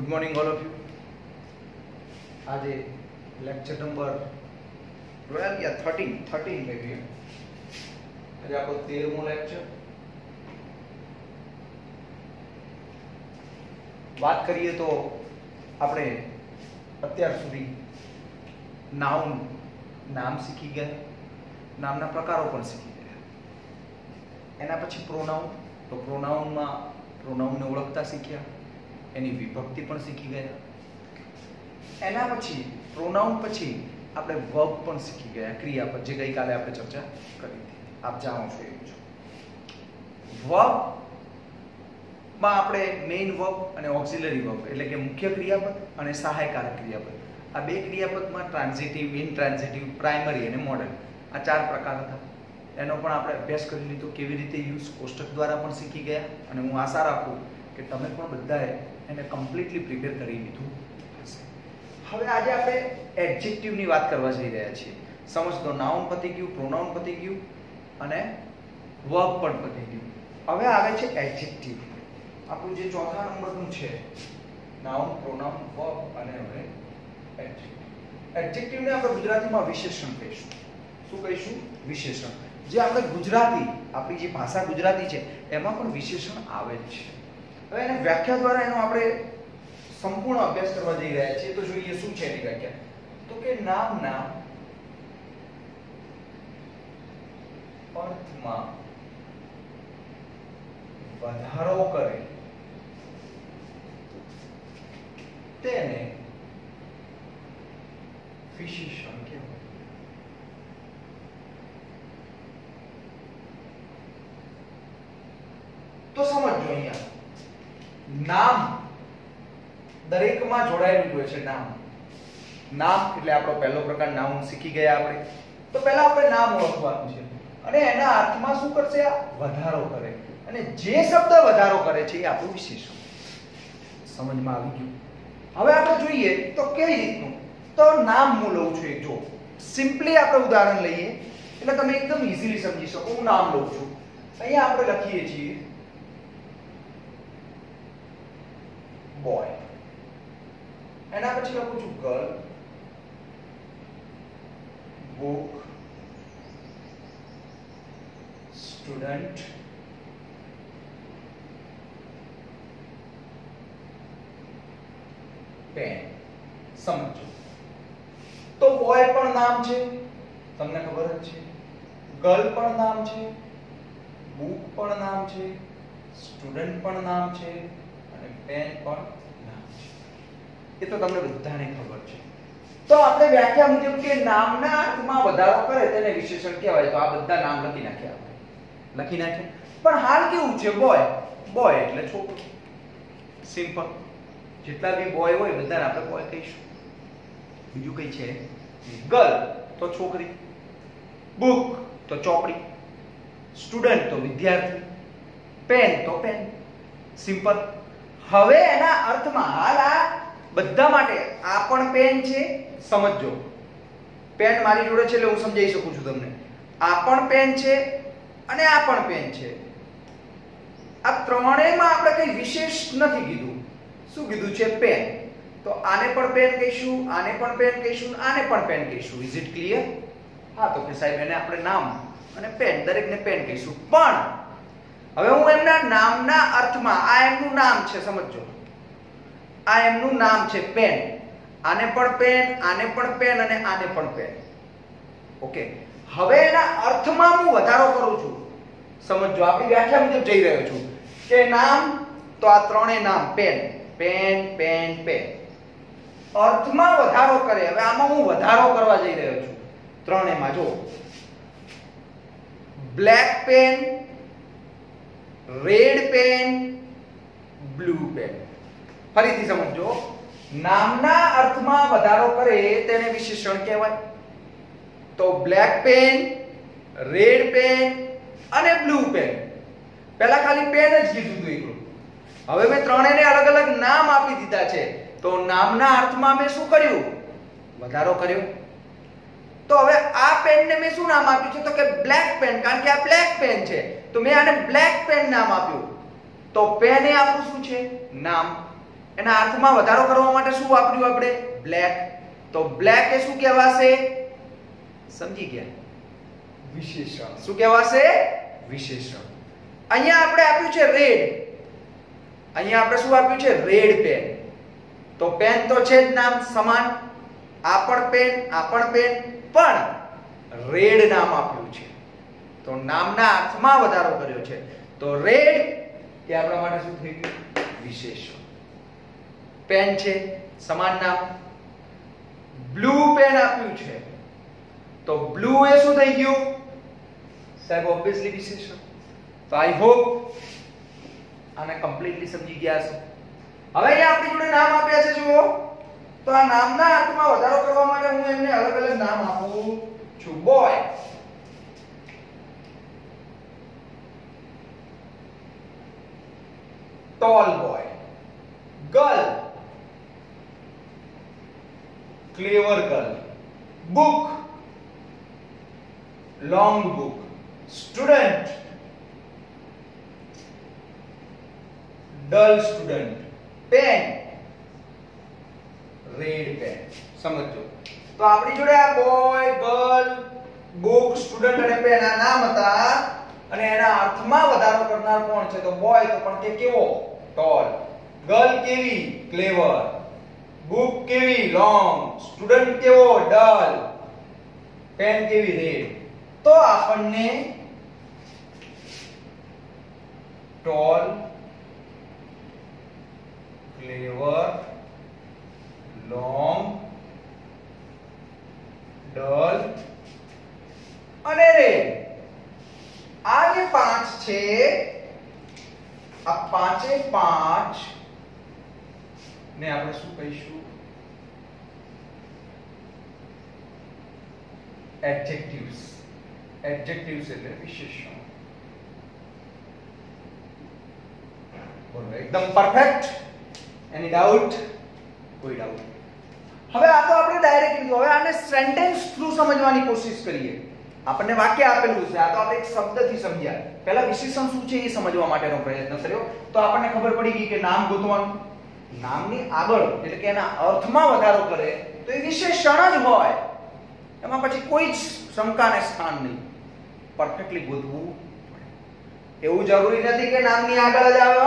Good morning all of you આજે lecture number twelve યા thirteen thirteen maybe આજે આપણો તેરમો લેક્ચર વાત કરીએ તો આપણે અત્યાર સુધી નાઉન નામ શીખી ગયા. નામના પ્રકારો પણ શીખી ગયા. એના પછી પ્રોનાઉન તો પ્રોનાઉનમાં પ્રોનાઉનને ઓળખતા શીખ્યા. એની વિભક્તિ પણ શીખી ગયા. એના પછી પ્રોનાઉન પછી આપણે વર્બ પણ શીખી ગયા. ક્રિયાપદ જે ગઈકાલે આપણે ચર્ચા કરી હતી. આપ જાણો છો એવું છે વર્બમાં આપણે મેઇન વર્બ અને ઓક્સિલરી વર્બ એટલે કે મુખ્ય ક્રિયાપદ અને સહાયકારક ક્રિયાપદ. આ બે ક્રિયાપદમાં ટ્રાન્ઝિટિવ ઇનટ્રાન્ઝિટિવ પ્રાઇમરી અને મોડલ આ ચાર પ્રકાર હતા. એનો પણ આપણે અભ્યાસ કરી લીધો, કેવી રીતે યુઝ કોષ્ટક દ્વારા પણ શીખી ગયા. અને હું આશા રાખું કે તમે પણ બધાએ એને કમ્પ્લીટલી પ્રિપેર કરી લીધું. હશે હવે આજે આપણે એડજેક્ટિવની વાત કરવા જઈ રહ્યા છીએ. સમજતો નાઉન પતી ગયું પ્રોનાઉન પતી ગયું અને વર્બ પણ પતી ગયું. હવે આવે છે એડજેક્ટિવ આપણું જે ચોથા નંબરનું છે નાઉન પ્રોનાઉન વર્બ અને હવે એડજેક્ટિવ એડજેક્ટિવને આપણે ગુજરાતીમાં વિશેષણ કહીશું. શું કહીશું? વિશેષણ. જે આપણે ગુજરાતી, આપણી જે ભાષા ગુજરાતી છે, એમાં પણ વિશેષણ આવે જ છે. હવે એને વ્યાખ્યા દ્વારા એનો આપણે સંપૂર્ણ અભ્યાસ કરવા જઈ રહ્યા છીએ. તો જોઈએ શું છે એની વ્યાખ્યા. તો કે નામના અર્થમાં વધારો કરે તેને વિશેષણ કહેવાય. તો સમજો અહીંયા. નામ દરેકમાં જોડાયેલું હોય છે, નામ. નામ એટલે આપણો પહેલો પ્રકાર, નામ શીખી ગયા આપણે. તો પહેલા આપણે નામ ઓળખવાનું છે. અને એના અર્થમાં શું કરશે આ? વધારો કરે. અને જે શબ્દ વધારો કરે છે એ આપણું વિશેષણ. સમજમાં આવી ગયું? હવે આપણે જોઈએ તો કઈ રીતનું? તો નામ હું લઉં છું એક, જો. સિમ્પલી આપણે ઉદાહરણ લઈએ. એટલે તમે એકદમ ઈઝીલી સમજી શકો, હું નામ લઉં છું. અહીંયા આપણે લખીએ છીએ બોય એના પછી લખું છું ગર્લ બુક સ્ટુડન્ટ પેન સમજો. તો બોય પણ નામ છે? તમને ખબર જ છે. ગર્લ પણ નામ છે. બુક પણ નામ છે. સ્ટુડન્ટ પણ નામ છે. અને પેન પણ નામ છે એ તો તમને બધાને ખબર છે. તો આપણે વ્યાખ્યા મુજબ કે નામના અર્થમાં વધારો કરે તેને વિશેષણ કહેવાય. તો આ બધા નામ લખી નાખ્યા આપણે. લખી નાખ્યા? પણ હાલ કેવું છે? બોય બોય એટલે છોકરો. સિમ્પલ જેટલા બી બોય હોય બધાને આપણે બોય કહીશું. બીજું કઈ છે? ગર્લ તો છોકરી. બુક તો ચોપડી. સ્ટુડન્ટ તો વિદ્યાર્થી. પેન તો પેન સિમ્પલ હવે એના અર્થમાં હાલ આ બધા માટે આ પણ પેન છે. સમજજો. પેન મારી જોડે છે એટલે હું સમજાવી શકું છું તમને. આ પણ પેન છે અને આ પણ પેન છે. આ ત્રણેયમાં આપણે કઈ વિશેષ નથી કીધું. શું કીધું છે? પેન તો આને પણ પેન કહીશું, આને પણ પેન કહીશું, આને પણ પેન કહીશું. ઇઝ ઇટ ક્લિયર હા, તો કે સાહેબ, એને આપણે નામ અને પેન દરેકને પેન કહીશું. પણ હવે હું એમના નામના અર્થમાં, આ એમનું નામ છે સમજો આ એમનું નામ છે પેન. આને પણ પેન, આને પણ પેન અને આને પણ પેન. ઓકે હવે એના અર્થમાં હું વધારો કરું છું. સમજો આપણી વ્યાખ્યા મુજબ જઈ રહ્યો છું. કે નામ, તો આ ત્રણેય નામ, પેન. Pen pen pen. અર્થમાં વધારો કરે. હવે આમાં હું વધારો કરવા જઈ રહ્યો છું. ત્રણેયમાં જો black pen red pen blue pen ફરીથી સમજો. નામના અર્થમાં વધારો કરે તેને વિશેષણ કહેવાય. તો બ્લેક પેન રેડ પેન અને બ્લુ પેન પહેલા ખાલી પેન જ કીધું હતું એકલું. હવે મેં ત્રણેયને અલગ અલગ નામ આપી દીધા છે. તો નામના અર્થમાં મેં શું કર્યું? વધારો કર્યો. તો હવે આ પેનને મેં શું નામ આપ્યું છે? તો કે બ્લેક પેન. કારણ કે આ બ્લેક પેન છે. તો મેં આને બ્લેક પેન નામ આપ્યું. તો પેન એ આપણું શું છે? નામ. એના અર્થમાં વધારો કરવા માટે શું વાપર્યું આપણે? બ્લેક. તો બ્લેક એ શું કહેવાશે? સમજી ગયા? વિશેષણ. શું કહેવાશે? વિશેષણ. અહીંયા આપણે આપ્યું છે રેડ. અહીંયા આપણે શું આપ્યું છે? Red pen. તો પેન તો છે જ નામ સમાન. આ પણ પેન આ પણ પેન પણ રેડ નામ આપ્યું છે. તો નામના અર્થમાં વધારો કર્યો છે. તો રેડ, એ આપણા માટે શું થઈ ગયું? વિશેષણ પેન છે, સમાન નામ. બ્લુ પેન આપ્યું છે. તો બ્લુ એ શું થઈ ગયું? સાહેબ ઓબ્વિયસલી વિશેષણ તો આઈ હોપ આને કમ્પ્લીટલી સમજી ગયા છો હવે અહીંયા આપણી જોડે નામ આપ્યા છે, જુઓ. તો આ નામના અર્થમાં વધારો કરવા માટે હું એમને અલગ અલગ નામ આપું છું. Boy tall boy girl clever girl book long book student dull student pen red pen સમજો તો આપણી જોડે આ બોય ગર્લ બુક સ્ટુડન્ટ અને પેન નામ હતા અને એના અર્થમાં વધારો કરનાર કોણ છે? તો બોય તો પણ કે કેવો? ટોલ ગર્લ કેવી? ક્લેવર બુક કેવી? લોંગ સ્ટુડન્ટ કેવો? ડલ પેન કેવી? રેડ તો આપણને ટોલ ક્લેવર લોંગ ડલ અને રે આ જે પાંચ છે, આ પાંચે પાંચ. ને આપણે શું કહીશું? એડજેક્ટિવ્સ એડજેક્ટિવ્સ એટલે વિશેષણ. બોલો, એકદમ પરફેક્ટ એની ડાઉટ કોઈ ડાઉટ હવે આ તો આપણે ડાયરેક્ટ લીધું. હવે આને સેન્ટેન્સ થ્રુ સમજવાની કોશિશ કરીએ. આપણને વાક્ય આપેલું છે. આ તો આપણે એક શબ્દથી સમજ્યા. પહેલા વિશેષણ શું છે એ સમજવા માટેનો પ્રયત્ન કર્યો તો આપણને ખબર પડી ગઈ કે નામ ગોતવાનું. નામની આગળ, એટલે કે એના અર્થમાં વધારો કરે, તો એ વિશેષણ જ હોય. એમાં પછી કોઈ જ શંકાને સ્થાન નહીં. પરફેક્ટલી ગોતવું એવું જરૂરી નથી કે નામની આગળ જ આવે.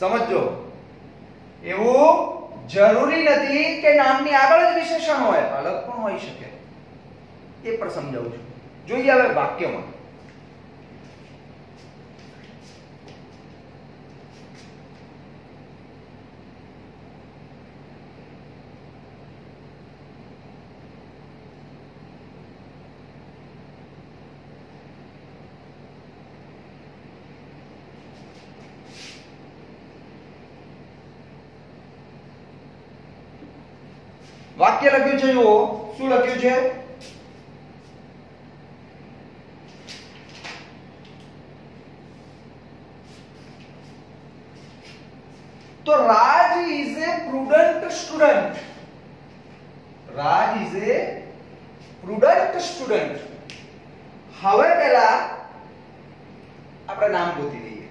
સમજજો. એવું જરૂરી નથી કે નામની આગળ જ વિશેષણ હોય. અલગ પણ હોઈ શકે. એ પણ સમજાવું છું. જોઈએ હવે વાક્યમાં. વાક્ય લખ્યું છે જુઓ. શું લખ્યું છે તો Raj is a prudent student Raj is a prudent student હવે પહેલા આપણે નામ ગોતી લઈએ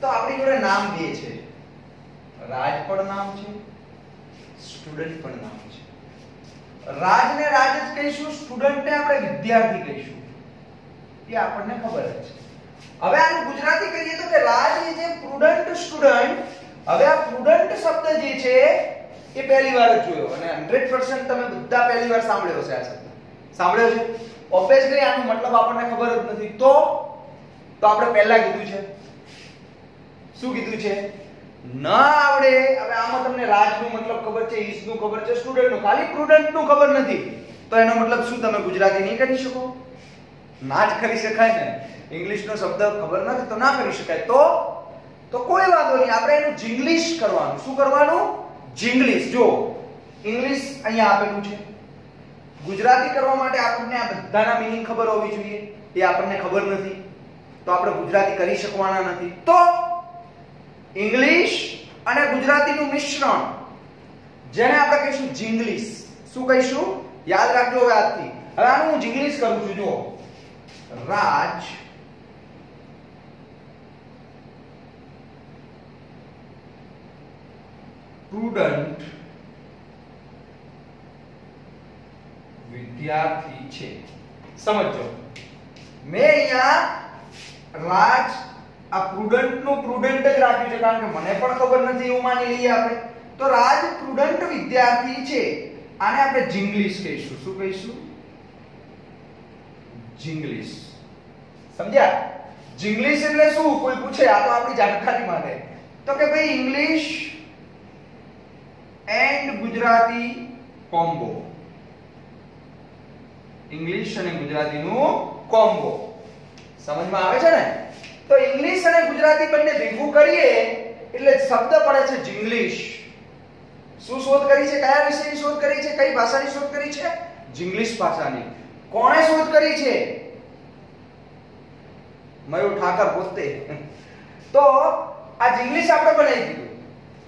તો આપણી જોડે નામ બે છે રાજ પણ નામ છે સ્ટુડન્ટ પણ નામ છે રાજને રાજ જ કહીશું સ્ટુડન્ટને આપણે વિદ્યાર્થી કહીશું એ આપણને ખબર જ છે હવે આનું ગુજરાતી કહીએ તો કે Raj is a prudent student હવે આ પ્રુડન્ટ શબ્દ જે છે એ પહેલી વાર જ જોયો અને 100% તમે બધા પહેલી વાર સાંભળ્યો છે આ શબ્દ સાંભળ્યો છે ઓબ્વિયસલી મતલબ આપણને ખબર જ નથી. તો તો આપણે પહેલા કીધું છે. શું કીધું છે? ન આવડે. હવે આમાં તમને રાજનું મતલબ ખબર છે, ઈસનું ખબર છે, સ્ટુડન્ટનું. ખાલી પ્રુડન્ટનું ખબર નથી. તો એનો મતલબ શું તમે ગુજરાતી નહીં કરી શકો? ના જ કરી શકાય ને. ઇંગ્લિશનો શબ્દ ખબર નથી તો ના કરી શકાય. તો? તો કોઈ વાંધો નહીં. આપણે એનું જિંગ્લિશ કરવાનું. શું કરવાનું? જિંગ્લિશ. જો ઇંગ્લિશ અહીંયા આપેલું છે. ગુજરાતી કરવા માટે આપણને આ બધાના મિનિંગ ખબર હોવી જોઈએ. એ આપણને ખબર નથી. તો આપણે ગુજરાતી કરી શકવાના નથી. તો ઇંગ્લિશ અને ગુજરાતીનું મિશ્રણ, જેને આપણે કહીશું જિંગ્લિશ શું કહીશું? યાદ રાખજો હવે આજથી. હવે આનું હું જિંગ્લિશ કરું છું, જુઓ. રાજ પ્રુડન્ટ વિદ્યાર્થી છે. સમજો. મેં અહીંયા રાજ આ પ્રુડન્ટનું પ્રુડન્ટ જ રાખ્યું છે, કારણ કે મને પણ ખબર નથી એવું માની લઈએ આપણે. તો રાજ પ્રુડન્ટ વિદ્યાર્થી છે. આને આપણે જિંગ્લિશ કહીશું. શું કહીશું? જિંગ્લિશ સમજ્યા? જિંગ્લિશ એટલે શું? કોઈ પૂછે, આ તો આપણી જાણકારી માટે. તો કે ભાઈ, English and Gujarati combo. English અને ગુજરાતીનું કોમ્બો સમજમાં આવે છે ને? તો ઇંગ્લિશ અને ગુજરાતી બંને ભેગું કરીએ, એટલે શબ્દ પડે છે જિંગ્લિશ શું શોધ કરી છે? કયા વિષયની શોધ કરી છે? કઈ ભાષાની શોધ કરી છે? જિંગ્લિશ ભાષાની. કોણે શોધ કરી છે? મયુર ઠાકર પોતે. તો આ જિંગ્લિશ આપણે બનાવી દીધું.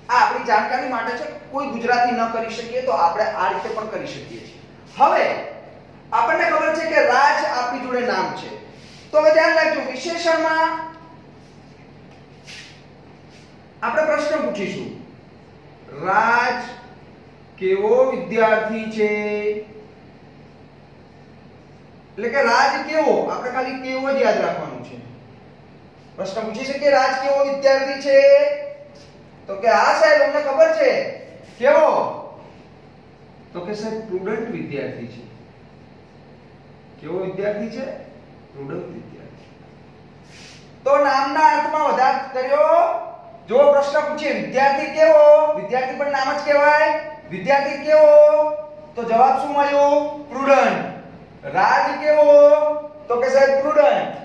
આ આપણી જાણકારી માટે છે, કોઈ ગુજરાતી ન કરી શકીએ તો આપણે આ રીતે પણ કરી શકીએ છીએ. હવે આપણને ખબર છે કે રાજ આપણી જોડે નામ છે. તો હવે ધ્યાન રાખજો, વિશેષણમાં આપણે પ્રશ્ન પૂછીશું. રાજ કેવો વિદ્યાર્થી છે? એટલે કે રાજ કેવો? આપણે ખાલી કેવો જ યાદ રાખવાનું છે. પ્રશ્ન પૂછી કે રાજ કેવો વિદ્યાર્થી છે? તો કે આ સાહેબ, અમને ખબર છે. કેવો? તો કે સાહેબ સ્ટુડન્ટ વિદ્યાર્થી છે. કેવો વિદ્યાર્થી છે? પ્રુડન્ટ વિદ્યાર્થી. તો નામના અર્થમાં વધાર કર્યો. જો પ્રશ્ન પૂછે, વિદ્યાર્થી કેવો? વિદ્યાર્થી પણ નામ જ કહેવાય. વિદ્યાર્થી કેવો? તો જવાબ શું મળ્યો? પ્રુડન્ટ રાજ કેવો? તો કે સાહેબ પ્રુડન્ટ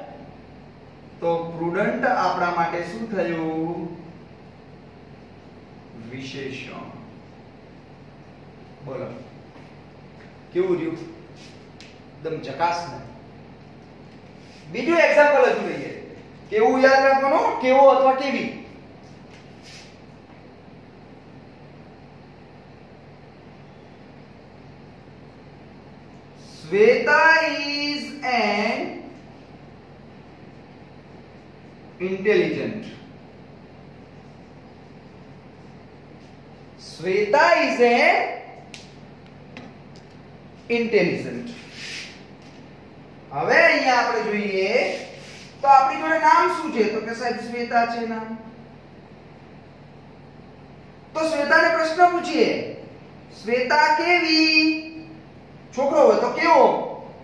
તો પ્રુડન્ટ આપણા માટે શું થયું? વિશેષણ. બોલો. કેવું રહ્યું? એકદમ જકાસ ને બીજું એક્ઝામ્પલ હજુ લઈએ કેવું યાદ રાખવાનું કેવો અથવા કેવી Sweta is an intelligent. Sweta is an intelligent. હવે અહીંયા આપણે જોઈએ તો આપણી જોડે નામ શું છે? તો કે સાહેબ શ્વેતા છે નામ. તો શ્વેતાને પ્રશ્ન પૂછીએ. શ્વેતા કેવી? છોકરો હોય તો કેવો?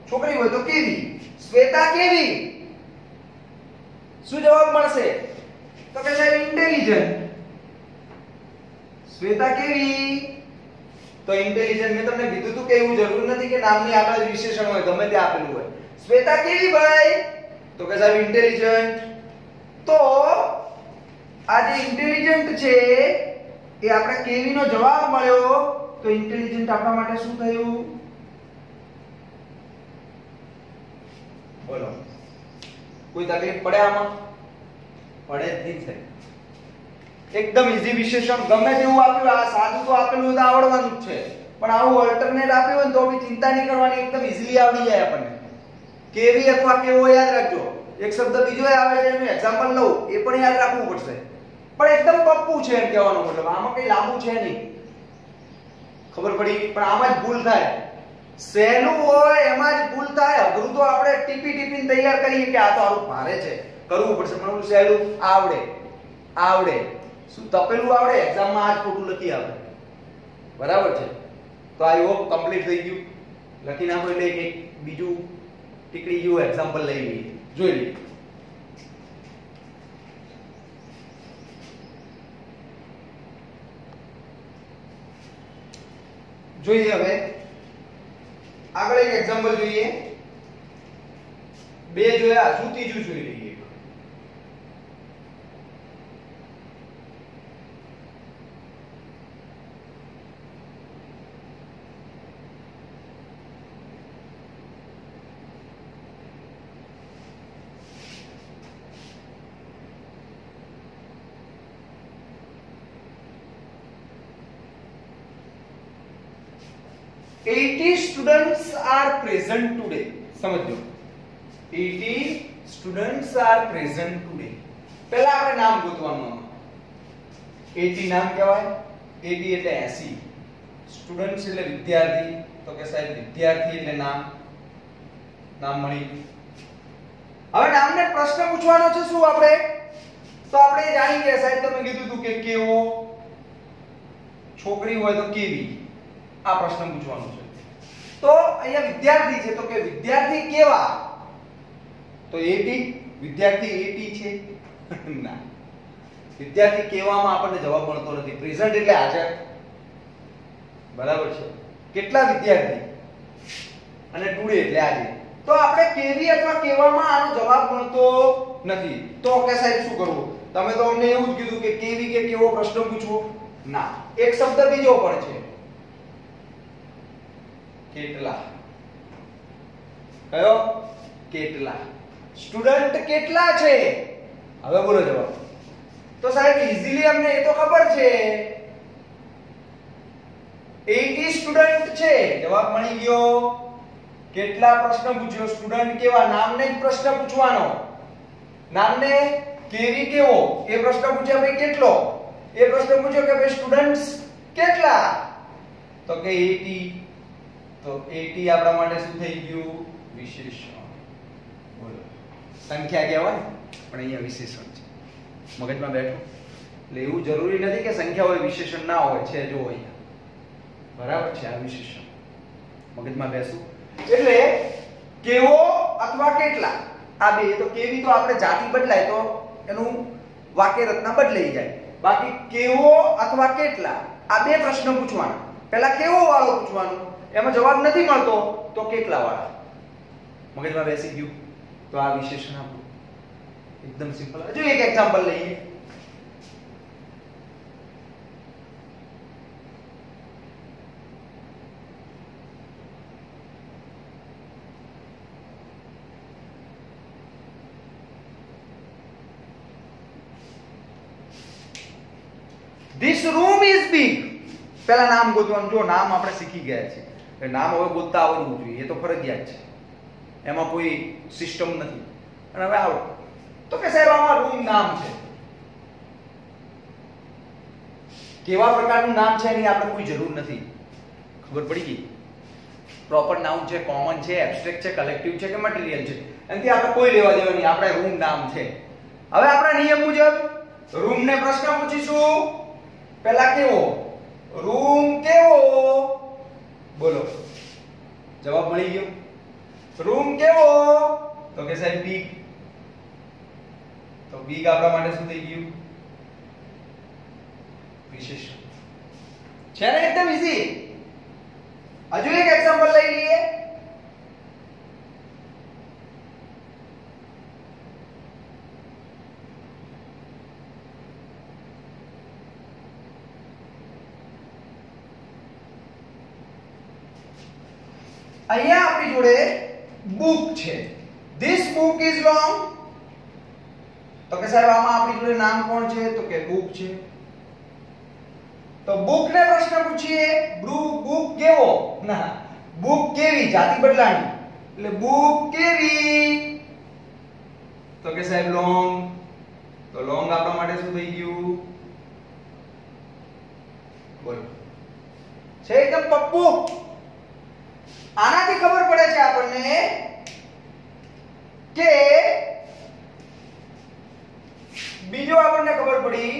છોકરી હોય તો કેવી? શ્વેતા કેવી? શું જવાબ મળશે? તો કે સાહેબ ઇન્ટેલિજન્ટ શ્વેતા કેવી? તો ઇન્ટેલિજન્ટ મેં તમને કીધું હતું કે એવું જરૂર નથી કે નામની આગળ વિશેષણ હોય, ગમે તે આપેલું હોય. શ્વેતા કેવી ભાઈ? તો કે સાહેબ ઇન્ટેલિજન્ટ તો આ જે ઇન્ટેલિજન્ટ છે એ આપણે કેવી નો જવાબ મળ્યો? તો ઇન્ટેલિજન્ટ આપણા માટે શું થયું? બોલો. કોઈ તકલીફ પડે આમાં? પડે જ નહીં થાય એકદમ ઈઝી વિશેષણ. ગમે તેવું આપ્યું આ સાદું તો આપેલું તો આવડવાનું જ છે. પણ આવું અલ્ટરનેટ આપ્યું હોય તો બી ચિંતા નહીં કરવાની એકદમ ઈઝીલી આવડી જાય આપણને. કેવી અથવા કેવો યાદ રાખજો. એક શબ્દ બીજો આવે છે, એનું એક્ઝામ્પલ લઉં, એ પણ યાદ રાખવું પડશે. પણ એકદમ પપ્પું છે એમ કહેવાનો મતલબ, આમાં કઈ લાંબુ છે નહીં. ખબર પડી? પણ આમાં જ ભૂલ થાય. સહેલું હોય, એમાં જ ભૂલ થાય. અઘરું તો આપણે ટીપી ટીપીને તૈયાર કરીએ કે આ તો આવું ભારે છે. કરવું પડશે, પણ હું સહેલું આવડે. આવડે. શું તપેલું આવડે? એક્ઝામમાં આજ ખોટું લખી આવે બરાબર છે? તો આઈ હોપ કમ્પ્લીટ થઈ ગયું. લખી નાખો એટલે એક બીજું ટીકડી જેવું એક્ઝામ્પલ લઈ લઈએ જોઈ લઈએ જોઈએ હવે આગળ એક એક્ઝામ્પલ જોઈએ. બે જોયા, હજુ ત્રીજું જોઈ લઈએ Eighty students are present today. સમજો 80 students are present today. પહેલા આપણે નામ ગોતવાનું આમાં. 80 નામ કહેવાય. 80 એટલે 80 સ્ટુડન્ટ્સ એટલે વિદ્યાર્થી. તો કે સાહેબ, વિદ્યાર્થી એટલે નામ. નામ મળી. હવે નામને પ્રશ્ન પૂછવાનો છે શું આપણે? તો આપણે જાણી ગયા સાહેબ, તમે કીધું હતું કે કેવો? છોકરી હોય તો કેવી? આ પ્રશ્ન પૂછવાનો છે. તો અહીંયા વિદ્યાર્થી છે. તો કે વિદ્યાર્થી કેવા? તો એટી વિદ્યાર્થી એટી છે. ના. વિદ્યાર્થી કેવામાં આપણને જવાબ મળતો નથી. પ્રેઝન્ટ એટલે હાજર. બરાબર છે. કેટલા વિદ્યાર્થી? અને ટુડે એટલે આજે. તો આપણે કેવી અથવા કેવામાં આનો જવાબ મળતો નથી. તો કે સાહેબ, શું કરવું? તમે તો અમને એવું જ કીધું કે કેવી કે કેવો પ્રશ્ન પૂછવો? ના. એક શબ્દ બીજો પણ છે. કેટલા? કયો? કેટલા? સ્ટુડન્ટ કેટલા છે? હવે બોલો જવાબ. તો સાહેબ ઈઝીલી અમને એ તો ખબર છે. 80 સ્ટુડન્ટ છે. જવાબ મળી ગયો. કેટલા પ્રશ્ન પૂછ્યો? સ્ટુડન્ટ કેવા? નામને જ પ્રશ્ન પૂછવાનો. નામને કેવી કેવો? એ પ્રશ્ન પૂછ્યા ભાઈ કેટલો? એ પ્રશ્ન પૂછ્યો કે ભાઈ સ્ટુડન્ટ્સ કેટલા? તો કે 80 તો at આપણા માટે શું થઈ ગયું? વિશેષણ. બોલો. સંખ્યા કહેવાય પણ અહીંયા વિશેષણ છે. મગજમાં બેઠો. એટલે એવું જરૂરી નથી કે સંખ્યા હોય, વિશેષણ ના હોય, છે જો અહીંયા. બરાબર છે, આ વિશેષણ. મગજમાં બેસું. એટલે કેવો અથવા કેટલા? આ બે. તો કેવી તો આપણે જાતિ બદલાય, તો એનું વાક્ય રચના બદલાઈ જાય. બાકી કેવો અથવા કેટલા? આ બે પ્રશ્નો પૂછવાના. પહેલા કેવો વાળો પૂછવાનું? એમાં જવાબ નથી મળતો, તો કેટલા વાળા? મગજમાં બેસી ગયું. તો આ વિશેષણ આપણું એકદમ સિમ્પલ હજુ એક એક્ઝામ્પલ લઈએ. ધીસ રૂમ ઇઝ બિગ પેલા નામ ગોતવાનું. જો નામ આપણે શીખી ગયા છે એટલે નામ હવે બોલતા આવડવું જોઈએ, એ તો ફરજિયાત છે. એમાં કોઈ સિસ્ટમ નથી. અને હવે આવો. તો કે સાહેબ, આમાં રૂમ નામ છે. કેવા પ્રકારનું નામ છે એની આપણે કોઈ જરૂર નથી. ખબર પડી ગઈ? પ્રોપર નાઉન છે કોમન છે એબ્સ્ટ્રેક્ટ છે કલેક્ટિવ છે કે મટીરિયલ છે? એનાથી આપણે કોઈ લેવા દેવા નહીં. આપણે રૂમ નામ છે. હવે આપણા નિયમ મુજબ રૂમ ને પ્રશ્ન પૂછીશું. પહેલા કેવો? રૂમ કેવો? બોલો. જવાબ મળી ગયો. રૂમ કેવો? તો કે સાહેબ બિગ તો બિગ આપણા માટે શું થઈ ગયું? વિશેષ છે ને એકદમ ઈઝી હજુ એક એક્ઝામ્પલ લઈ લઈએ. અહીંયા આપણી જોડે બુક છે. ધીસ બુક ઇઝ લોંગ તો કે સાહેબ, આમાં આપણી જોડે નામ કોણ છે? તો કે બુક છે. તો બુક ને પ્રશ્ન પૂછીએ બુક કેવો? ના બુક કેવી? જાતિ બદલાણી. એટલે બુક કેવી? તો કે સાહેબ લોંગ તો લોંગ આપણા માટે શું થઈ ગયું? બોલો. છે એકદમ પપ્પુ. આનાથી ખબર પડે છે આપણને કે બીજો આપણને ખબર પડી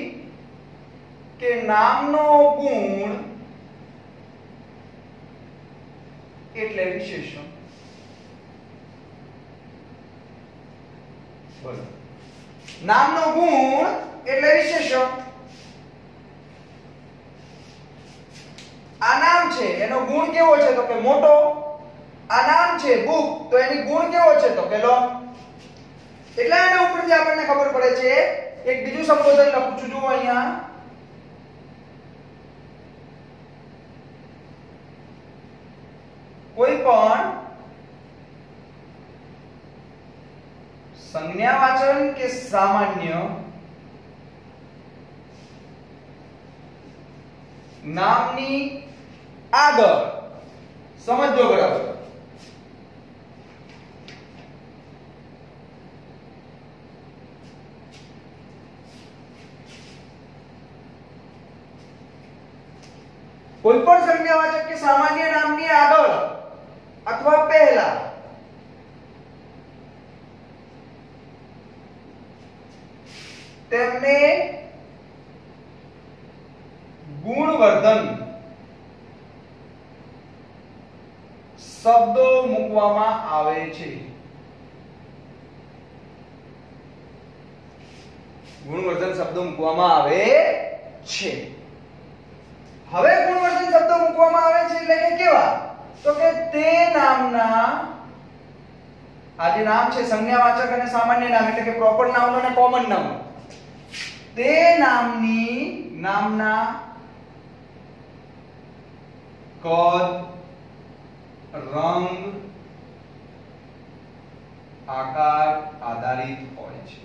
કે નામનો ગુણ એટલે વિશેષણ. બોલો. નામનો ગુણ એટલે વિશેષણ. આ નામ છે, એનો ગુણ કેવો છે તો કે મોટો? આ નામ છે બુક, તો એની ગુણ કેવો છે તો કે લોંગ એટલે એના ઉપરથી આપણને ખબર પડે છે, એક બીજું સંબોધન લખું છું, જુઓ અહીંયા. કોઈ પણ સંજ્ઞાવાચન કે સામાન્ય નામની આગળ. સમજો બરાબર. કોઈ પણ સંજ્ઞાવાચક કે સામાન્ય નામની આગળ અથવા પહેલા તેમને ગુણવર્ધન શબ્દો મૂકવામાં આવે છે. ગુણવર્ધન શબ્દો મૂકવામાં આવે છે. હવે ગુણવર્ધન શબ્દો મૂકવામાં આવે છે એટલે કે કેવા? તો કે તે નામના આ જે નામ છે સંજ્ઞાવાચક અને સામાન્ય નામ એટલે કે પ્રોપર નામ અને કોમન નામ તે નામની નામના કદ રંગ આકાર આધારિત હોય છે.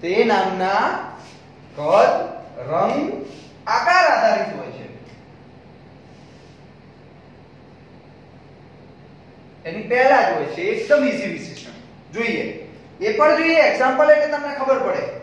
તે નામના કદ રંગ આકાર આધારિત હોય છે. એની પહેલા જ હોય છે, એકદમ ઈઝી વિશેષણ. જોઈએ. એ પણ જોઈએ એક્ઝામ્પલ એટલે તમને ખબર પડે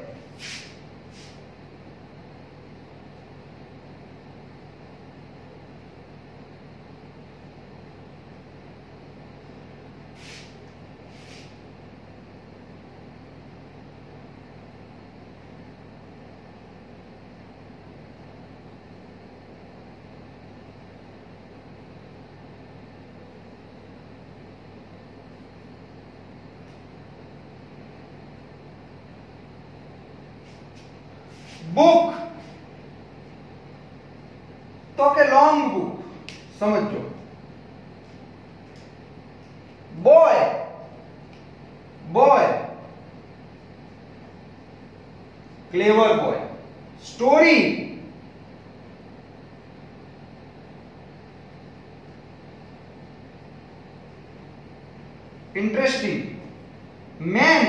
બુક તો કે લોંગ બુક સમજો boy boy clever boy story interesting man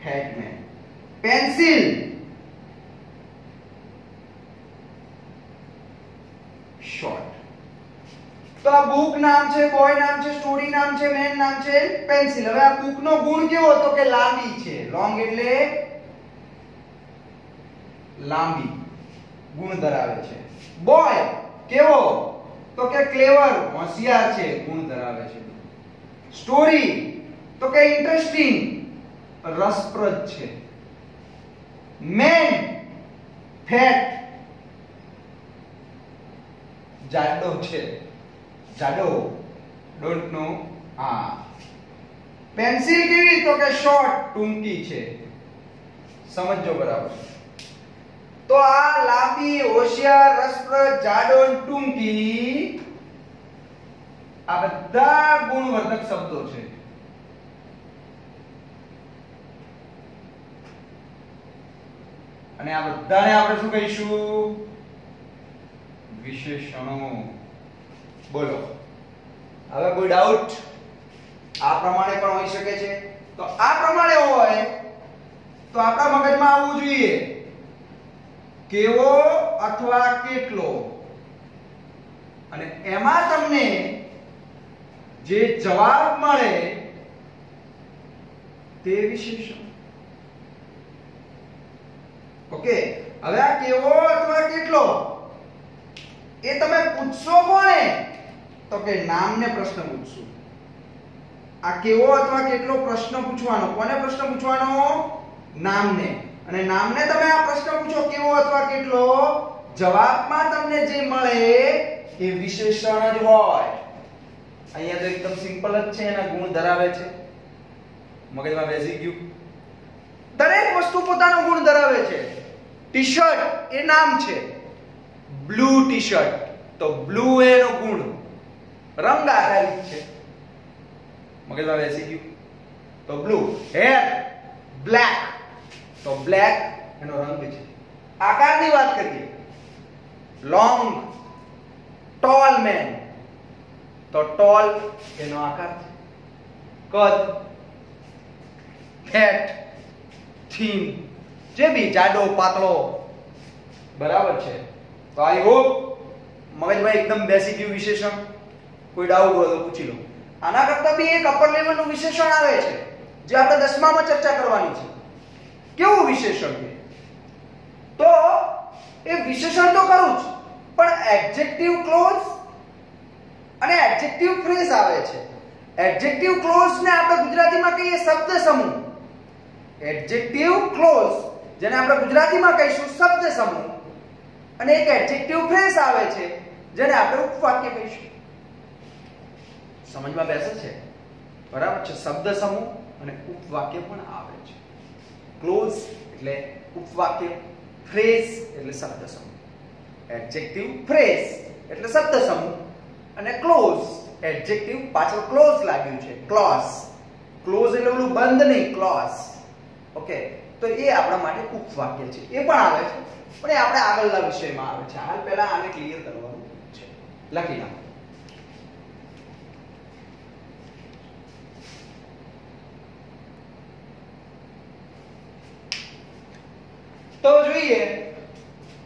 headman pencil short તો આ બુક નામ છે બોય નામ છે સ્ટોરી નામ છે મેન નામ છે પેન્સિલ. હવે આ કુક નો ગુણ કેવો હતો કે લાંબી છે? લોંગ એટલે લાંબી. ગુણ ધરાવે છે. બોય કેવો? તો કે ક્લેવર હોશિયાર છે. ગુણ ધરાવે છે. સ્ટોરી તો કે ઇન્ટરેસ્ટિંગ રસપ્રદ છે. મેન ફેટ જાડો છે. જાડો. ડોન્ટ નો આ પેન્સિલ કેવી? તો કે શોર્ટ, ટૂંકી છે. સમજો બરાબર. તો આ લાંબી, હોશિયાર, રસપ્રદ જાડો ટૂંકી આ બધા ગુણવર્ધક શબ્દો છે. અને આ બધાને આપણે શું કહીશું? વિશેષણો. બોલો. હવે કોઈ ડાઉટ આ પ્રમાણે પણ હોઈ શકે છે. તો આ પ્રમાણે હોય, તો આપણા મગજમાં આવવું જોઈએ. કેવો અથવા કેટલો? અને એમાં તમને જે જવાબ મળે તે વિશેષણ ઓકે, હવે આ કેવો અથવા કેટલો? એ તમે પૂછશો કોને? તો કે નામને પ્રશ્ન પૂછશું. આ કેવો અથવા કેટલો પ્રશ્ન પૂછવાનો? કોને પ્રશ્ન પૂછવાનો? નામને. અને નામને તમે આ પ્રશ્ન પૂછો કેવો અથવા કેટલો? જવાબમાં તમને જે મળે એ વિશેષણ જ હોય. અહીંયા તો એકદમ સિમ્પલ જ છે, એના ગુણ ધરાવે છે. મગજમાં બેસી ગયું. દરેક વસ્તુ પોતાનો ગુણ ધરાવે છે. ટી-શર્ટ એ નામ છે. બ્લુ ટી-શર્ટ તો બ્લુ એનો ગુણ રંગ આધારિત છે. મગજમાં બેસી ગયું તો બ્લુ હેર બ્લેક તો બ્લેક એનો રંગ છે આકારની વાત કરીએ લોંગ ટોલ મેન તો ટોલ એનો આકાર છે કદ ફેટ થીન જે બી જાડો પાતળો બરાબર છે તો આઈ હોપ મગજમાં એકદમ બેસી ગયું વિશેષણ કોઈ ડાઉટ હોય તો પૂછી લો આના કરતા બી એક અપર લેવલનું વિશેષણ આવે છે, જે આપણે દસમામાં ચર્ચા કરવાની છે. કેવું વિશેષણ છે? તો એ વિશેષણ તો કરું જ, પણ એડજેક્ટિવ ક્લોઝ અને એડજેક્ટિવ ફ્રેઝ આવે છે. એડજેક્ટિવ ક્લોઝ ને આપણે ગુજરાતીમાં કહીએ શબ્દ સમૂહ. એડજેક્ટિવ ક્લોઝ જેને આપણે ગુજરાતીમાં કહીશું શબ્દ સમૂહ. અને એક એડજેક્ટિવ ફ્રેઝ આવે છે, જેને આપણે ઉપવાક્ય કહીશું. સમજમાં બેસે છે? બરાબર છે. શબ્દ સમૂહ અને ઉપવાક્ય પણ આવે છે. ક્લોઝ એટલે ઉપવાક્ય ફ્રેઝ એટલે શબ્દ સમૂહ. એડજેક્ટિવ ફ્રેઝ એટલે શબ્દ સમૂહ. અને ક્લોઝ એડજેક્ટિવ પાછળ ક્લોઝ લાગ્યું છે. ક્લોઝ ક્લોઝ એટલે ઓલું બંધ નહીં ક્લોઝ ઓકે તો એ આપણા માટે ઉપવાક્ય છે. એ પણ આવે છે. પણ એ આપણે આગળના વિષયમાં આવે છે. હાલ પહેલા આને ક્લિયર કરવાનું છે. લખી નાખો. તો જોઈએ,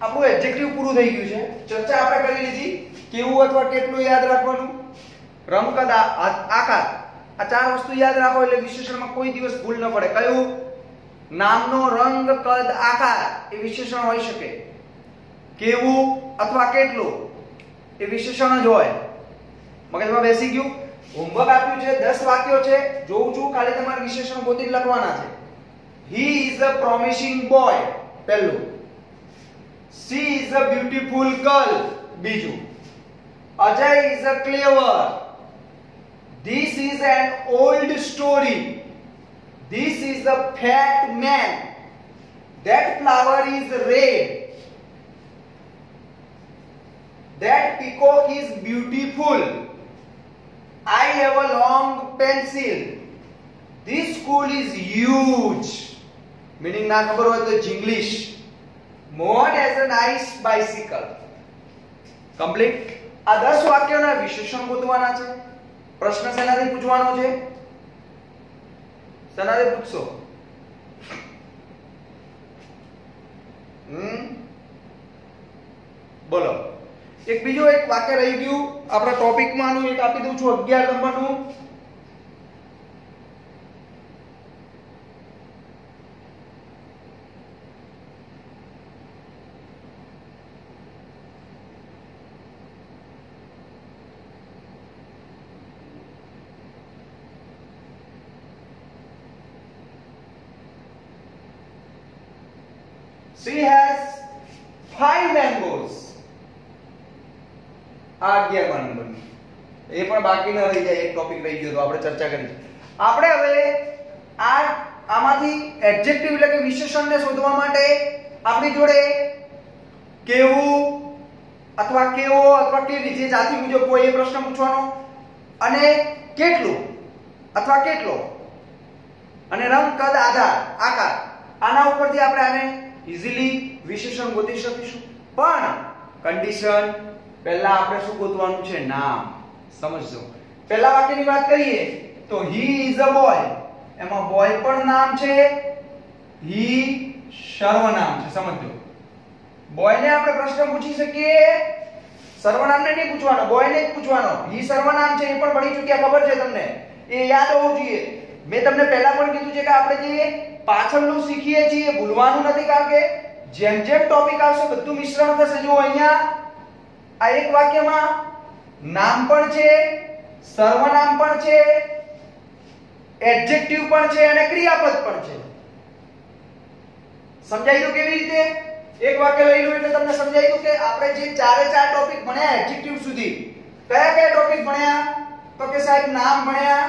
આપણું એડજેક્ટિવ પૂરું થઈ ગયું છે. ચર્ચા આપણે કરી લીધી, કેવું અથવા કેટલું યાદ રાખવાનું? રંગ કદ આકાર. આ ચાર વસ્તુ યાદ રાખો એટલે વિશેષણમાં કોઈ દિવસ ભૂલ ન પડે. કયું? નામનો રંગ, કદ, આકાર એ વિશેષણ હોઈ શકે. કેવું અથવા કેટલું એ વિશેષણ જ હોય. મગજમાં બેસી ગયું? હોમવર્ક આપ્યું છે, દસ વાક્યો છે. જોઉં છું ખાલી તમારે વિશેષણ પોતે લખવાના છે. He is a promising boy પહેલું she is a beautiful girl બીજું Ajay is a clever this is an old story this is a fat man that flower is red That peacock is beautiful. I have a long pencil. This school is huge. Meaning ના ખબર હોય તો English Mohan has a nice bicycle. Complete આ 10 વાક્યોના વિશેષણ ગોતવાના છે. પ્રશ્ન શેનાથી પૂછવાનો છે? શેનાથી પૂછશો? હમ બોલો એક બીજો એક વાક્ય રહી ગયું આપણા ટોપિકમાં આનું એક આપી દઉં છું 11 નંબરનું She has five mangoes. આ 11મા નંબરનું એ પણ બાકી ન રહી જાય, એક ટોપિક રહી ગયો, તો આપણે ચર્ચા કરી. આપણે હવે આ આમાંથી એડજેક્ટિવ એટલે કે વિશેષણને શોધવા માટે આપણી જોડે કેવું અથવા કેવો અથવા કેવી જે જાતિ મુજબ હોય એ પ્રશ્ન પૂછવાનો અને કેટલું અથવા કેટલો. અને રંગ, કદ, આધાર, આકાર. આના ઉપરથી આપણે આને ઈઝીલી વિશેષણ ગોતી શકીશું. પણ કન્ડિશન પહેલા આપણે શું ગોતવાનું છે? નામ. સમજજો. પહેલા વાક્યની વાત કરીએ તો હી ઇઝ અ બોય એમાં બોય પણ નામ છે. હી સર્વનામ છે. સમજજો. બોયને આપણે પ્રશ્ન પૂછી શકીએ. સર્વનામને નહીં પૂછવાનો બોયને જ પૂછવાનો. હી સર્વનામ છે, એ પણ ભણી ચૂક્યા, ખબર છે તમને? એ યાદ હોવું જોઈએ. મેં તમને પહેલા પણ કીધું છે કે આપણે જે પાછળનું શીખીએ છીએ, ભૂલવાનું નથી કારણ કે જેમ જેમ ટોપિક આવશે, બધું મિશ્રણ થશે. જો અહીંયા આ એક વાક્યમાં નામ પણ છે, સર્વનામ પણ છે એડજેક્ટિવ પણ છે અને ક્રિયાપદ પણ છે. સમજાઈ ગયું કેવી રીતે? એક વાક્ય લઈ લો એટલે તમને સમજાઈ ગયું કે આપણે જે ચારે ચાર ટોપિક ભણ્યા એડજેક્ટિવ સુધી, કયા કયા ટોપિક ભણ્યા? તો કે સાહેબ, નામ ભણ્યા,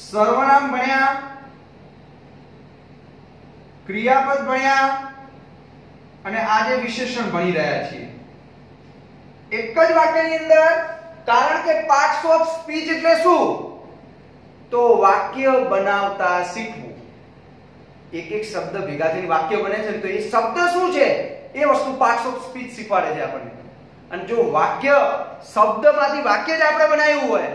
સર્વનામ ભણ્યા ક્રિયાપદ ભણ્યા અને આજે વિશેષણ ભણી રહ્યા છીએ. એક જ વાક્યની અંદર, કારણ કે પાર્ટ્સ ઓફ સ્પીચ એટલે શું? તો વાક્ય બનાવતા શીખવું. એક એક શબ્દ ભેગા થઈને વાક્ય બને છે તો એ શબ્દ શું છે? એ વસ્તુ પાર્ટ્સ ઓફ સ્પીચ શીખવાડે છે આપણને. અને જો વાક્ય શબ્દમાંથી વાક્ય જ આપણે બનાવ્યું હોય,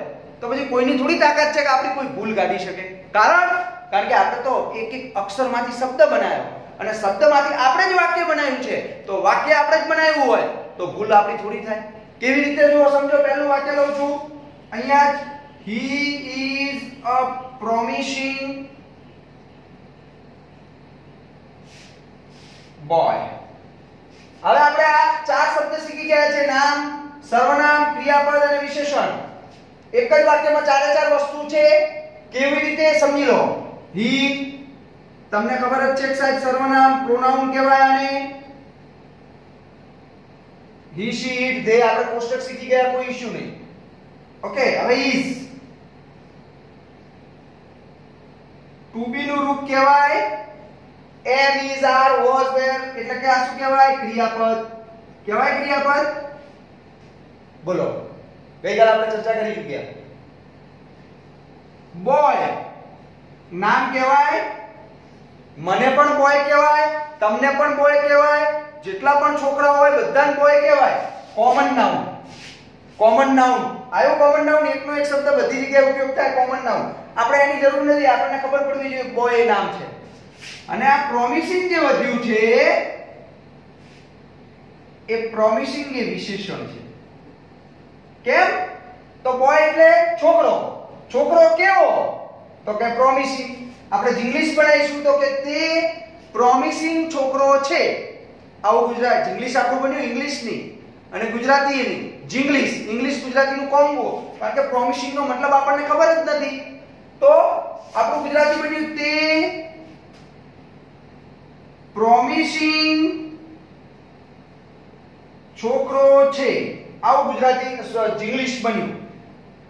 તો પછી કોઈની થોડી તાકાત છે કે આપણી કોઈ ભૂલ કાઢી શકે? કારણ? કારણ કે આપણે તો એક એક અક્ષરમાંથી શબ્દ બનાવ્યો અને શબ્દમાંથી આપણે જ વાક્ય બનાવ્યું છે. તો વાક્ય આપણે જ બનાવ્યું હોય, તો ભૂલ આપણી થોડી થાય. કેવી રીતે જો સમજો, પહેલું વાક્ય લઉં છું. અહીંયા જ, he અ promising બોય હવે આપણે આ ચાર શબ્દ શીખી ગયા છે. નામ સર્વનામ ક્રિયાપદ અને વિશેષણ. એક જ વાક્યમાં ચારે ચાર વસ્તુ છે. કેવી રીતે સમજી લો? હી તમને ખબર જ છે કે સાહેબ સર્વનામ પ્રોનાઉન કહેવાય અને હી શી ઇટ ધે આપણે કોષ્ટક શીખી ગયા કોઈ ઇશ્યુ નહીં. ઓકે હવે ઇઝ ટુ બી નું રૂપ કહેવાય am is are was were એટલે કે આ શું કહેવાય? ક્રિયાપદ. કહેવાય ક્રિયાપદ? બોલો. ગઈકાલે આપણે ચર્ચા કરી ચૂક્યા. બોય. નામ કહેવાય? મને પણ બોય કહેવાય, તમને પણ બોય કહેવાય, જેટલા પણ છોકરા હોય બધાને બોય કહેવાય. કોમન નાઉન કોમન નાઉન આયો કોમન નાઉન એકનો એક શબ્દ બધી જગ્યાએ ઉપયોગ થાય કોમન નાઉન આપણે એની જરૂર નથી, આપણને ખબર પડવી જોઈએ બોય નામ છે. અને આ પ્રોમિસિંગ જે વધ્યું છે, એ પ્રોમિસિંગ એ વિશેષણ છે. કેમ? તો બોય એટલે છોકરો. છોકરો કેવો? તો કે પ્રોમિસિંગ આપણે ઇંગ્લિશ બનાવીશું તો કે તે પ્રોમિસિંગ છોકરો છે. આવું ગુજરાત ઇંગ્લિશ આખું બન્યું ઇંગ્લિશની અને ગુજરાતી ની જિંગ્લિશ ઇંગ્લિશ ગુજરાતીનું કોમ્બો કારણ કે પ્રોમિસિંગનો મતલબ આપણને ખબર જ નથી. તો આપણું ગુજરાતી બન્યું તે પ્રોમિસિંગ છોકરો છે. આવું ગુજરાતી ઇંગ્લિશ બન્યું.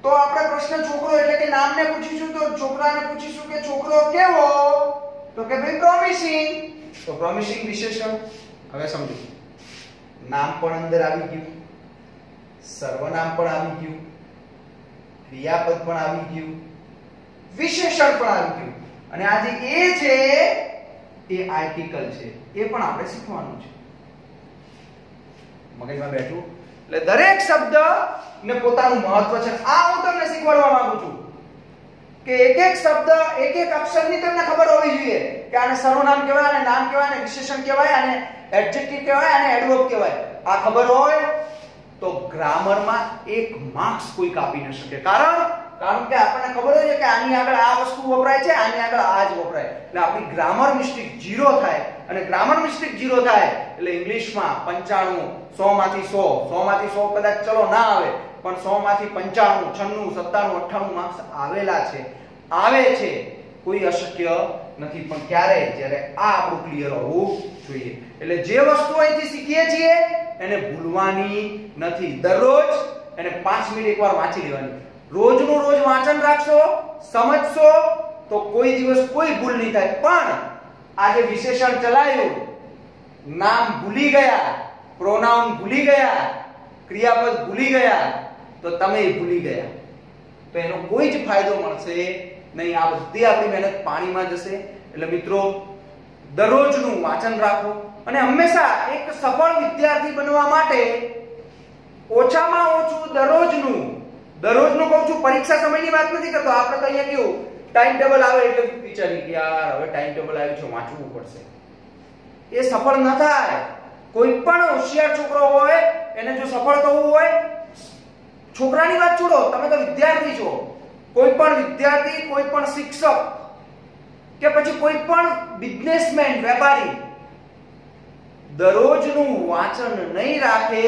તો આપણે પ્રશ્ન છોકરો એટલે કે નામને પૂછીશું તો છોકરાને પૂછીશું કે છોકરો કેવો? તો કે ભાઈ પ્રોમિસિંગ તો પ્રોમિસિંગ વિશેષણ. હવે સમજો. નામ પણ અંદર આવી ગયું. સર્વનામ પણ આવી ગયું. ક્રિયાપદ પણ આવી ગયું. વિશેષણ પણ આવી ગયું. અને આ જે એ છે, એ આર્ટિકલ છે. એ પણ આપણે શીખવાનું છે. મગજમાં બેઠું? એટલે દરેક શબ્દ ને પોતાનું મહત્વ છે. આ હું તમને શીખવાડવા માંગુ છું કે એક એક શબ્દ, એક એક અક્ષરની તમને ખબર હોવી જોઈએ કે આને સર્વનામ કહેવાય, આને નામ કહેવાય, આને વિશેષણ કહેવાય, આને એડજેક્ટિવ કહેવાય, આને એડવર્બ કહેવાય. આ ખબર હોય તો ગ્રામરમાં એક માર્ક્સ કોઈ કાપી ન શકે. કારણ કારણ કે આપણને ખબર હોય છે કે આની આગળ આ વસ્તુ વપરાય છે, આની આગળ આ જ વપરાય. એટલે આપણી ગ્રામર મિસ્ટેક ઝીરો થાય અને ગ્રામર મિસ્ટેક ઝીરો થાય એટલે ઇંગ્લિશમાં પંચાણું સો માંથી સો સો માંથી સો કદાચ ચલો ના આવે, પણ સો માંથી પંચાણું, છન્નું, સત્તાણું, અઠ્ઠાણું માર્ક્સ આવેલા છે. આવે છે. કોઈ અશક્ય નથી, પણ ક્યારે? જ્યારે આ આપણું ક્લિયર હોવું જોઈએ. એટલે જે વસ્તુ અહીંથી શીખીએ છીએ, એને ભૂલવાની નથી. દરરોજ એને પાંચ મિનિટ એકવાર વાંચી લેવાની. રોજનું રોજ વાંચન રાખશો, સમજશો, તો કોઈ દિવસ કોઈ ભૂલ નહીં થાય. પણ આજે વિશેષણ ચલાયું, નામ ભૂલી ગયા પ્રોનાઉન ભૂલી ગયા, ક્રિયાપદ ભૂલી ગયા, તો તમે ભૂલી ગયા. તો એનો કોઈ જ ફાયદો મળશે નહીં. આ બધી આપણી મહેનત પાણીમાં જશે. એટલે મિત્રો, દરરોજનું વાંચન રાખો અને હંમેશા એક સફળ વિદ્યાર્થી બનવા માટે ઓછામાં ઓછું દરરોજનું દરરોજનું કહું છું, પરીક્ષા સમયની વાત નથી કરતો. આપણે તો અહીંયા કેવું ટાઈમ ટેબલ આવે એટલે વિચારી કે યાર, હવે ટાઈમ ટેબલ આવ્યું છે, વાંચવું પડશે. એ સફળ ન થાય. કોઈ પણ હોશિયાર છોકરો હોય, એને જો સફળ થવું હોય, છોકરાની વાત છોડો, તમે તો વિદ્યાર્થી છો. કોઈ પણ વિદ્યાર્થી, કોઈ પણ શિક્ષક, કે પછી કોઈ પણ બિઝનેસમેન વેપારી, દરરોજનું વાંચન નહીં રાખે,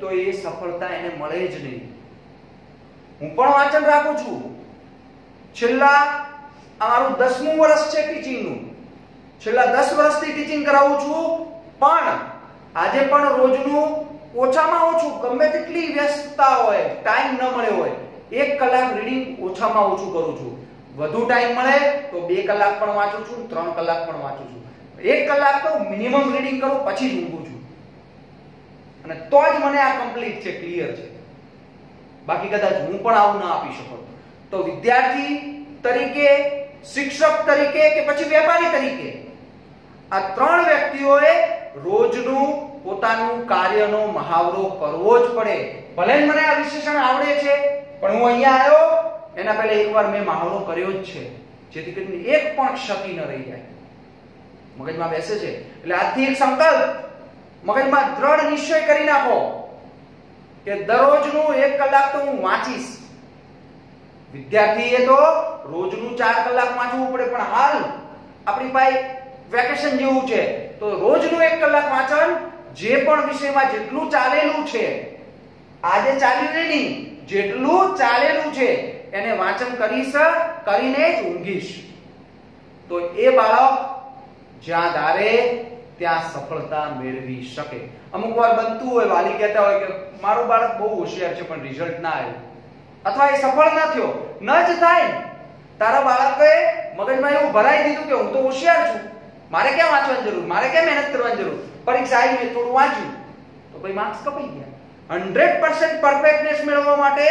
તો એ સફળતા એને મળે જ નહીં. હું પણ વાંચન રાખું છું. છેલ્લા અમારું દસમું વર્ષ છે ટીચિંગનું છેલ્લા દસ વર્ષથી ટીચિંગ કરાવું છું, પણ આજે પણ રોજનું ઓછામાં ઓછું, ગમે તેટલી વ્યસ્તતા હોય ટાઈમ ન મળે હોય, એક કલાક રીડિંગ ઓછામાં ઓછું કરું છું. વધુ ટાઈમ મળે તો બે કલાક પણ વાંચું છું, ત્રણ કલાક પણ વાંચું છું. એક કલાક તો મિનિમમ રીડિંગ કરું, પછી જ ઊંઘું છું. અને તો જ મને આ કમ્પ્લીટ છે ક્લિયર છે. બાકી કદાચ હું પણ આવું ના આપી શકું. તો વિદ્યાર્થી તરીકે, શિક્ષક તરીકે કે પછી વેપારી તરીકે? આ ત્રણ વ્યક્તિઓએ રોજનું પોતાનું કાર્યનો મહાવરો કરવો જ પડે. ભલે મને આ વિશેષણ આવડે છે, પણ હું અહીંયા આવ્યો, એના પહેલા એકવાર મેં મહાવરો કર્યો જ છે. જેથી કરીને એક પણ ક્ષતિ ન રહી જાય. મગજમાં બેસે છે. એટલે આજથી એક સંકલ્પ. મગજમાં દ્રઢ નિશ્ચય કરી નાખો. કે દરરોજનું એક કલાક તો હું વાંચીશ. વિદ્યાર્થીએ તો રોજનું ચાર કલાક વાંચવું પડે, પણ હાલ આપણી પાસે વેકેશન જેવું છે. તો રોજનું એક કલાક વાંચન જે પણ વિષયમાં જેટલું ચાલેલું છે, આજે ચાલી રહી નહીં જેટલું ચાલેલું છે, એને વાંચન કરીશ, કરીને જ ઊંઘીશ. તો એ બાળક જ્યાં ધારે ત્યાં સફળતા મેળવી શકે. અમુક વાર બનતું હોય, વાલી કહેતા હોય કે, મારું બાળક બહુ હોશિયાર છે, પણ રિઝલ્ટ ના આવ્યું. અથવા એ સફળ ના થયો. ન જ થાય. તારા બાળકે મગજમાં એવું ભરાઈ દીધું કે, હું તો હોશિયાર છું. મારે ક્યાં વાંચવાની જરૂર? મારે ક્યાં મહેનત કરવાની જરૂર? પરીક્ષા આવી મેં થોડું વાંચ્યું. તો ભાઈ માર્ક્સ કપાઈ ગયા. હંડ્રેડ પર્સન્ટ પરફેક્ટનેસ મેળવવા માટે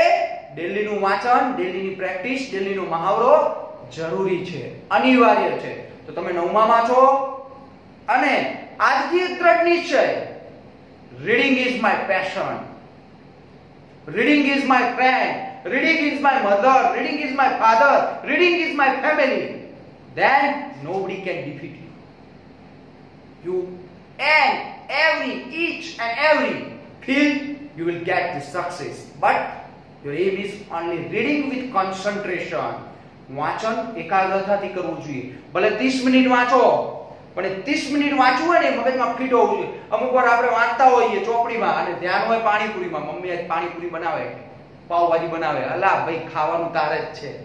ડેલીનું વાંચન ડેલીની પ્રેક્ટિસ ડેલીનો મહાવરો જરૂરી છે, અનિવાર્ય છે. તો તમે નવમામાં છો આજથી એક દ્રઢ નિશ્ચય reading is my passion reading is my friend reading is my mother reading is my father reading is my family then nobody can defeat you you and every each and every field you will get the success but your aim is only reading with concentration વાંચન એકાગ્રતાથી કરવું જોઈએ ભલે 30 minute વાંચો પણ એ 30 minute વાંચવું હોય ને મગજમાં ફીટ હોવું જોઈએ અમુક વાર આપણે વાંચતા હોઈએ ચોપડીમાં અને ધ્યાન હોય પાણીપુરીમાં. મમ્મી આજ પાણીપુરી બનાવે. પાવભાજી બનાવે. અલા ભાઈ, ખાવાનું તારે જ છે.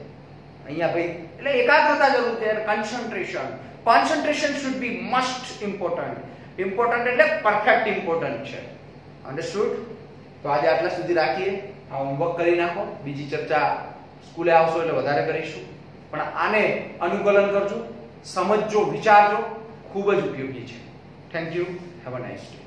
અહીંયા ભાઈ, એટલે એકાગ્રતા જરૂર છે concentration concentration should be must important important એટલે પરફેક્ટ ઇમ્પોર્ટન્ટ છે. અન્ડરસ્ટુડ તો આજે આટલા સુધી રાખીએ. આ હોમવર્ક કરી નાખો. બીજી ચર્ચા સ્કૂલે આવશો એટલે વધારે કરીશું. પણ આને અનુકૂલન કરજો. સમજજો, વિચારજો. ખૂબ જ ઉપયોગી છે. Thank you have a nice day